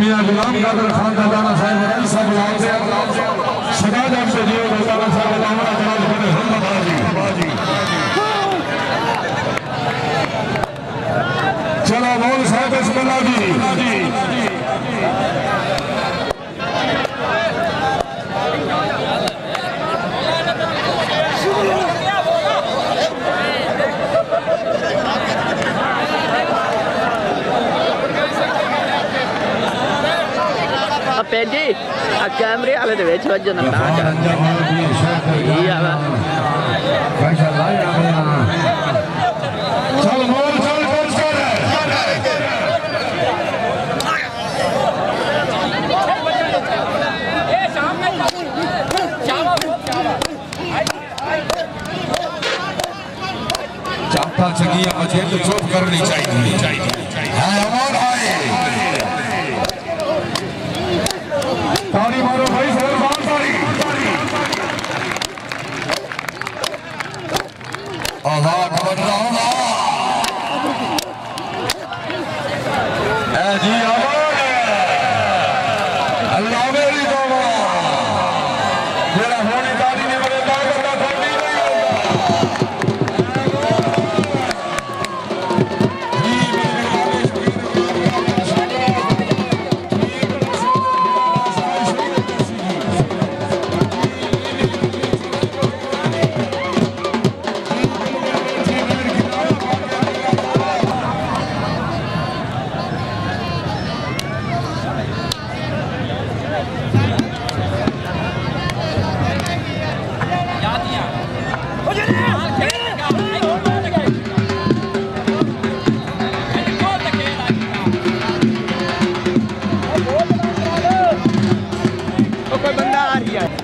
मियाँ गुलाम कादर खान दादाना साहब रन सब गुलाम से सदा जब से जियो दादाना साहब दामना जनाब बने हम बाजी चलो बोल साहब, बिस्मिल्लाह जी। Pedi, a Camry alle de vecchio vogliono andare. Via va. चाहता चंगी मुझे तो चुप करनी चाहिए चाहिए ताली मारो भाई सर बाल ताली। आज़ाद बन रहा हूँ जी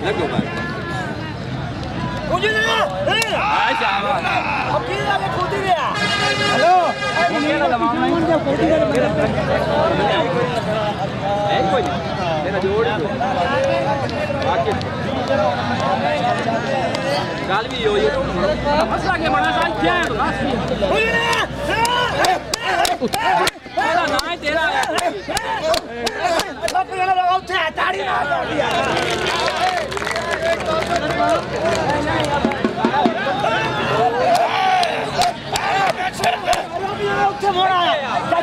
Let go back. 공진아! 아이씨 안 와. 박진아가 고디야. 헬로. 공진아 고디가 에이 거니. 내가 जोड़ आके गाल भी यो ये फंस आगे बड़ा साल क्या है ना तेरा ना है तेरा बाप तेरा लगाओ ताड़ी मार दिया ってもらう